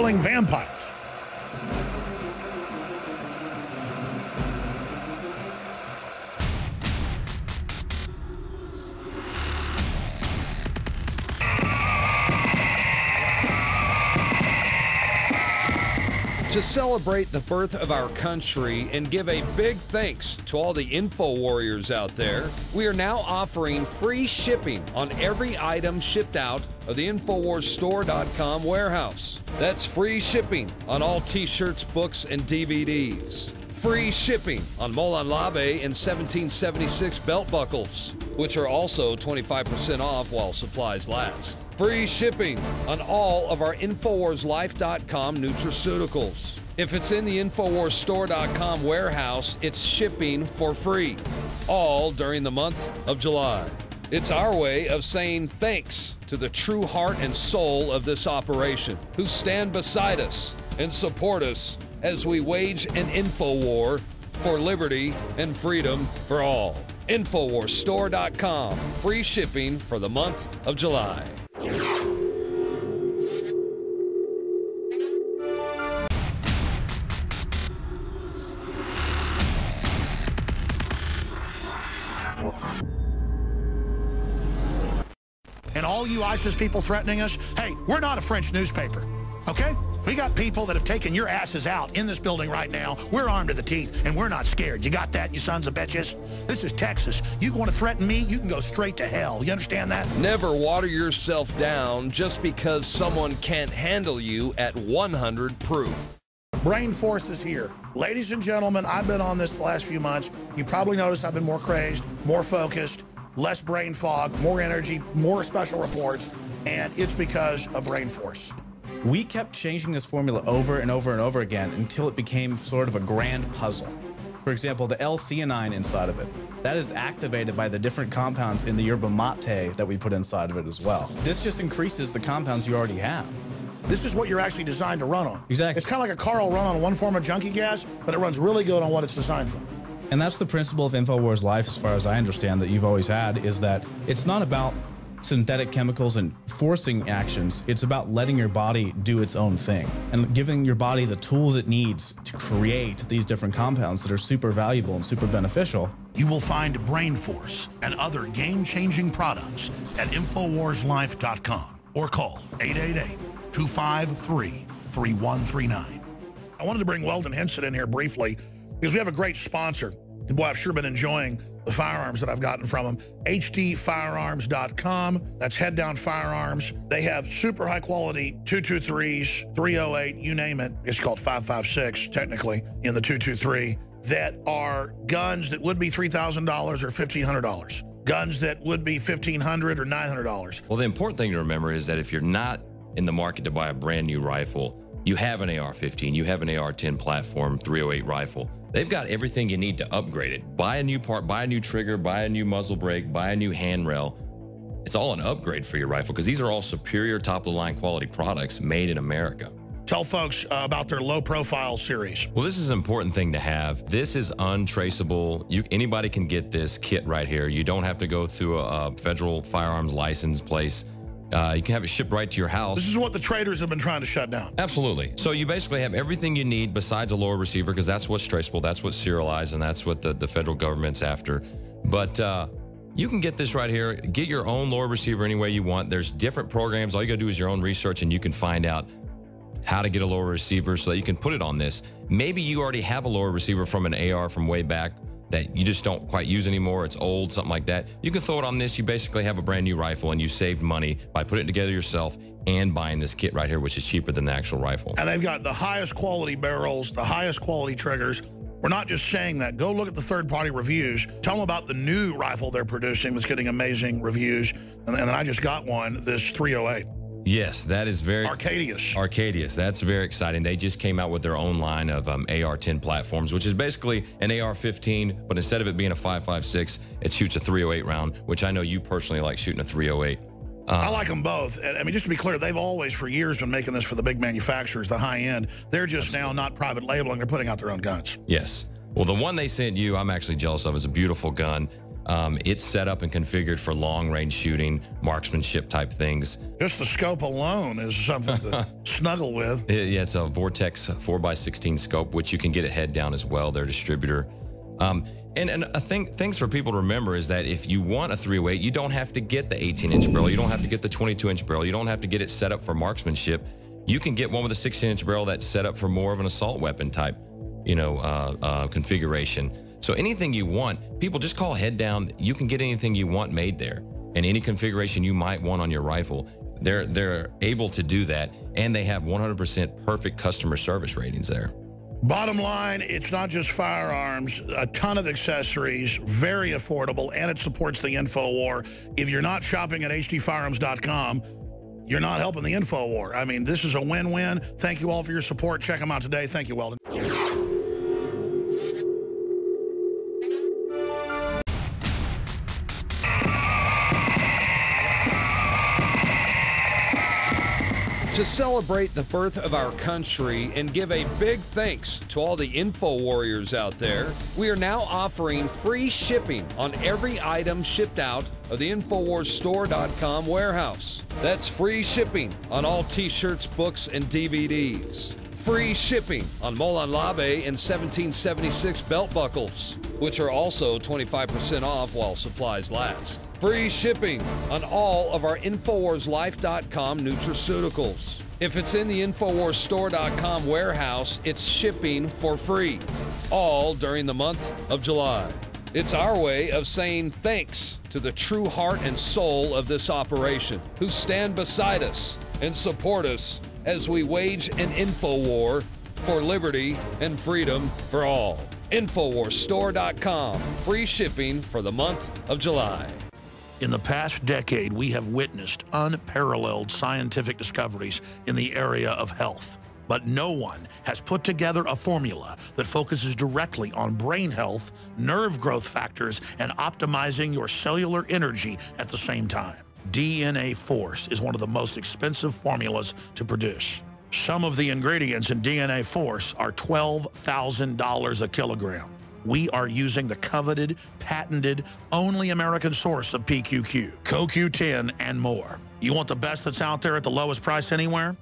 vampires. To celebrate the birth of our country and give a big thanks to all the info warriors out there, we are now offering free shipping on every item shipped out of the InfoWarsStore.com warehouse. That's free shipping on all t shirts, books, and DVDs. Free shipping on Molon Labe and 1776 belt buckles, which are also 25% off while supplies last. Free shipping on all of our InfoWarsLife.com nutraceuticals. If it's in the InfoWarsStore.com warehouse, it's shipping for free, all during the month of July. It's our way of saying thanks to the true heart and soul of this operation, who stand beside us and support us as we wage an info war for liberty and freedom for all. InfoWarsStore.com. Free shipping for the month of July. And all you ISIS people threatening us, hey, we're not a French newspaper, okay? We got people that have taken your asses out in this building right now. We're armed to the teeth, and we're not scared. You got that, you sons of bitches? This is Texas. You want to threaten me, you can go straight to hell. You understand that? Never water yourself down just because someone can't handle you at 100 proof. Brain Force is here. Ladies and gentlemen, I've been on this the last few months. You probably noticed I've been more crazed, more focused, less brain fog, more energy, more special reports, and it's because of Brain Force. We kept changing this formula over and over and over again until it became sort of a grand puzzle. For example, the L-theanine inside of it, that is activated by the different compounds in the yerba mate that we put inside of it as well. This just increases the compounds you already have. This is what you're actually designed to run on. Exactly. It's kind of like a car will run on one form of junkie gas, but it runs really good on what it's designed for. And that's the principle of InfoWars Life, as far as I understand, that you've always had, is that it's not about synthetic chemicals and forcing actions. It's about letting your body do its own thing and giving your body the tools it needs to create these different compounds that are super valuable and super beneficial. You will find Brain Force and other game-changing products at InfoWarsLife.com or call 888-253-3139. I wanted to bring Weldon Henson in here briefly because we have a great sponsor. Boy, I've sure been enjoying the firearms that I've gotten from them. HDFirearms.com. That's Head Down Firearms. They have super high quality 223s, 308, you name it. It's called 556, technically, in the 223, that are guns that would be $3,000 or $1,500 guns that would be $1,500 or $900. Well, the important thing to remember is that if you're not in the market to buy a brand new rifle, you have an AR-15, you have an AR-10 platform, 308 rifle. They've got everything you need to upgrade it. Buy a new part, buy a new trigger, buy a new muzzle brake, buy a new handrail. It's all an upgrade for your rifle because these are all superior top-of-the-line quality products made in America. Tell folks uh, about their low profile series. Well, this is an important thing to have. This is untraceable. You, anybody can get this kit right here. You don't have to go through a, a federal firearms license place. Uh, you can have it shipped right to your house. This is what the traders have been trying to shut down. Absolutely. So you basically have everything you need besides a lower receiver because that's what's traceable, that's what's serialized, and that's what the, the federal government's after. But uh, you can get this right here. Get your own lower receiver any way you want. There's different programs. All you got to do is your own research, and you can find out how to get a lower receiver so that you can put it on this. Maybe you already have a lower receiver from an AR from way back that you just don't quite use anymore. It's old, something like that. You can throw it on this. You basically have a brand new rifle and you saved money by putting it together yourself and buying this kit right here, which is cheaper than the actual rifle. And they've got the highest quality barrels, the highest quality triggers. We're not just saying that. Go look at the third-party reviews. Tell them about the new rifle they're producing that's getting amazing reviews. And then I just got one, this 308. Yes, that is very Arcadius. Arcadius. That's very exciting. They just came out with their own line of um, AR-10 platforms, which is basically an AR-15, but instead of it being a 5.56, it shoots a 308 round, which I know you personally like shooting a 308. I like them both. I mean, just to be clear, they've always, for years, been making this for the big manufacturers, the high end. They're just now not private labeling. They're putting out their own guns. Yes. Well, the one they sent you, I'm actually jealous of. It's a beautiful gun. Um, it's set up and configured for long range shooting, marksmanship type things. Just the scope alone is something to snuggle with. It- yeah, it's a Vortex 4x16 scope, which you can get it head down as well, their distributor. Um, and, and a thing, things for people to remember is that if you want a 308, you don't have to get the 18 inch barrel. You don't have to get the 22 inch barrel. You don't have to get it set up for marksmanship. You can get one with a 16 inch barrel that's set up for more of an assault weapon type, you know, uh, uh, configuration. So anything you want, people just call head down. You can get anything you want made there, and any configuration you might want on your rifle. They're they're able to do that, and they have 100% perfect customer service ratings there. Bottom line, it's not just firearms, a ton of accessories, very affordable, and it supports the info war. If you're not shopping at hdfirearms.com, you're not helping the info war. I mean, this is a win-win. Thank you all for your support. Check them out today. Thank you, Weldon. To celebrate the birth of our country and give a big thanks to all the info warriors out there, we are now offering free shipping on every item shipped out of the InfoWarsStore.com warehouse. That's free shipping on all t shirts, books, and DVDs. Free shipping on Molon Labe and 1776 belt buckles, which are also 25% off while supplies last. Free shipping on all of our InfoWarsLife.com nutraceuticals. If it's in the InfoWarsStore.com warehouse, it's shipping for free, all during the month of July. It's our way of saying thanks to the true heart and soul of this operation, who stand beside us and support us as we wage an info war for liberty and freedom for all. InfoWarsStore.com, free shipping for the month of July. In the past decade, we have witnessed unparalleled scientific discoveries in the area of health. But no one has put together a formula that focuses directly on brain health, nerve growth factors, and optimizing your cellular energy at the same time. DNA Force is one of the most expensive formulas to produce. Some of the ingredients in DNA Force are $12,000 a kilogram we are using the coveted, patented, only American source of PQQ, CoQ10, and more. You want the best that's out there at the lowest price anywhere?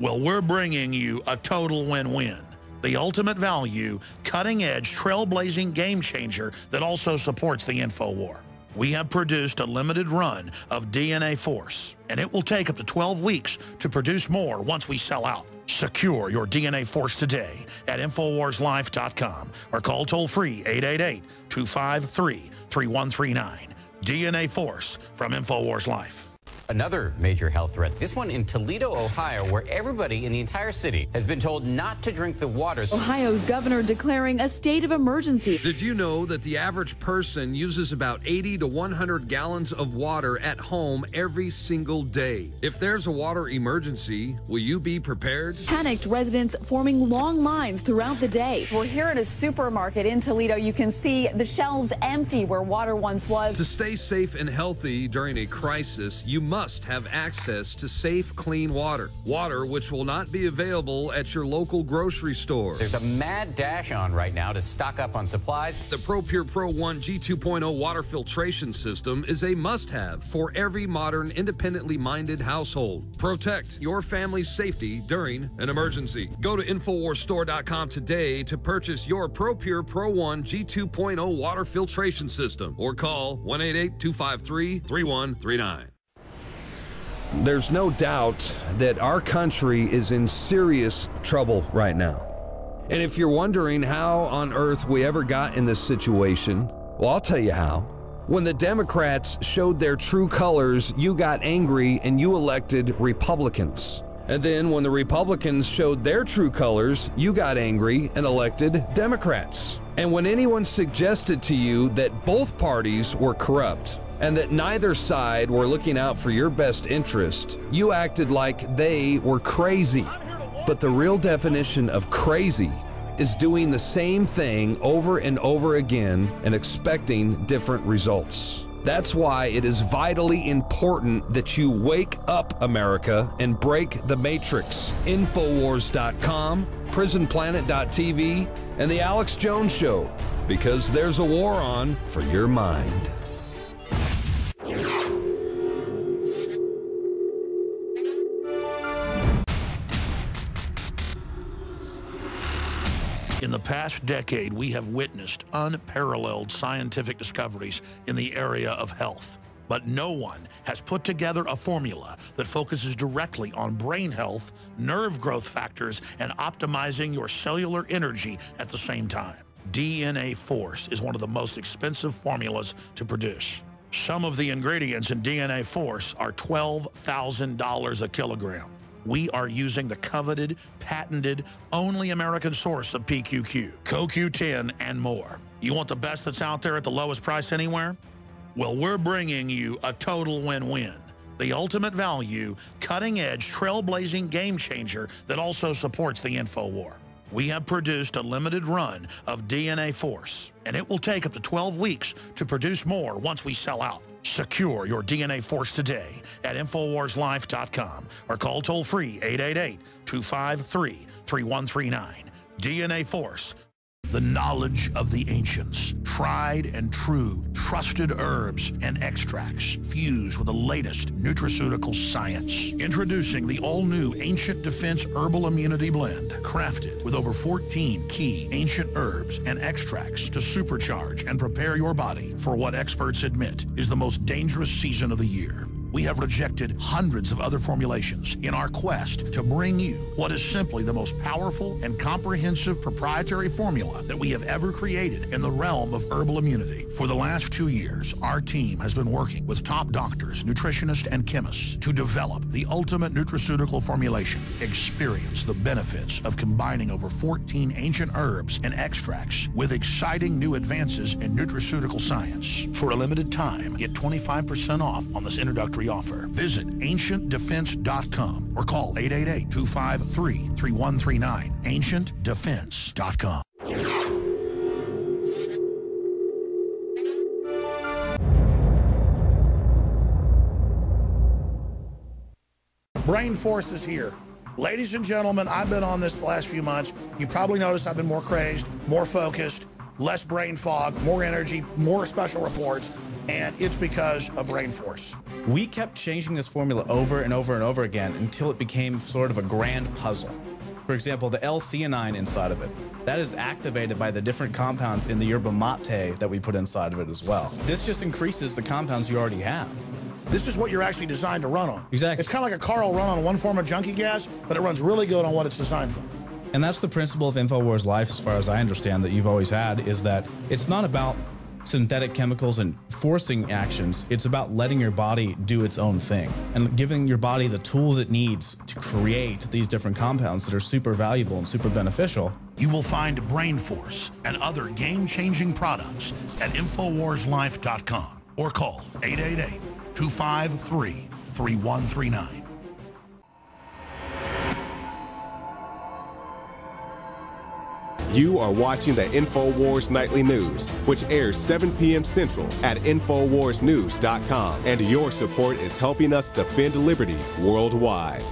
Well, we're bringing you a total win-win. The ultimate value, cutting-edge, trailblazing game changer that also supports the info war. We have produced a limited run of DNA Force, and it will take up to 12 weeks to produce more once we sell out. Secure your DNA Force today at InfoWarsLife.com or call toll free 888 253 3139. DNA Force from InfoWars Life. Another major health threat, this one in Toledo, Ohio, where everybody in the entire city has been told not to drink the water. Ohio's governor declaring a state of emergency. Did you know that the average person uses about 80 to 100 gallons of water at home every single day? If there's a water emergency, will you be prepared? Panicked residents forming long lines throughout the day. We're here at a supermarket in Toledo. You can see the shelves empty where water once was. To stay safe and healthy during a crisis, you must have access to safe, clean water. Water which will not be available at your local grocery store. There's a mad dash on right now to stock up on supplies. The ProPure Pro 1 G2.0 water filtration system is a must have for every modern, independently minded household. Protect your family's safety during an emergency. Go to InfoWarsStore.com today to purchase your ProPure Pro 1 G2.0 water filtration system or call 188 253 3139. There's no doubt that our country is in serious trouble right now. And if you're wondering how on earth we ever got in this situation, well, I'll tell you how. When the Democrats showed their true colors, you got angry and you elected Republicans. And then when the Republicans showed their true colors, you got angry and elected Democrats. And when anyone suggested to you that both parties were corrupt, and that neither side were looking out for your best interest, you acted like they were crazy. But the real definition of crazy is doing the same thing over and over again and expecting different results. That's why it is vitally important that you wake up, America, and break the matrix. Infowars.com, PrisonPlanet.tv, and The Alex Jones Show, because there's a war on for your mind. Past decade, we have witnessed unparalleled scientific discoveries in the area of health. But no one has put together a formula that focuses directly on brain health, nerve growth factors, and optimizing your cellular energy at the same time. DNA Force is one of the most expensive formulas to produce. Some of the ingredients in DNA Force are $12,000 a kilogram. We are using the coveted, patented, only American source of PQQ, CoQ10, and more. You want the best that's out there at the lowest price anywhere? Well, we're bringing you a total win-win. The ultimate value, cutting-edge, trailblazing game changer that also supports the InfoWar. We have produced a limited run of DNA Force, and it will take up to 12 weeks to produce more once we sell out. Secure your DNA Force today at InfoWarsLife.com or call toll-free 888-253-3139. DNA Force, the knowledge of the ancients, tried and true, trusted herbs and extracts fused with the latest nutraceutical science. Introducing the all-new Ancient Defense Herbal Immunity Blend, crafted with over 14 key ancient herbs and extracts to supercharge and prepare your body for what experts admit is the most dangerous season of the year we have rejected hundreds of other formulations in our quest to bring you what is simply the most powerful and comprehensive proprietary formula that we have ever created in the realm of herbal immunity. For the last two years, our team has been working with top doctors, nutritionists, and chemists to develop the ultimate nutraceutical formulation. Experience the benefits of combining over 14 ancient herbs and extracts with exciting new advances in nutraceutical science. For a limited time, get 25% off on this introductory offer. Visit ancientdefense.com or call 888-253-3139. ancientdefense.com. Brain Force is here. Ladies and gentlemen, I've been on this the last few months. You probably noticed I've been more crazed, more focused, less brain fog, more energy, more special reports, and it's because of Brain Force. We kept changing this formula over and over and over again until it became sort of a grand puzzle. For example, the L-theanine inside of it, that is activated by the different compounds in the yerba mate that we put inside of it as well. This just increases the compounds you already have. This is what you're actually designed to run on. Exactly. It's kind of like a car will run on one form of junkie gas, but it runs really good on what it's designed for. And that's the principle of InfoWars Life, as far as I understand, that you've always had, is that it's not about synthetic chemicals and forcing actions. It's about letting your body do its own thing and giving your body the tools it needs to create these different compounds that are super valuable and super beneficial. You will find Brain Force and other game-changing products at InfoWarsLife.com or call 888-253-3139. You are watching the InfoWars Nightly News, which airs 7 p.m. Central at InfoWarsNews.com. And your support is helping us defend liberty worldwide.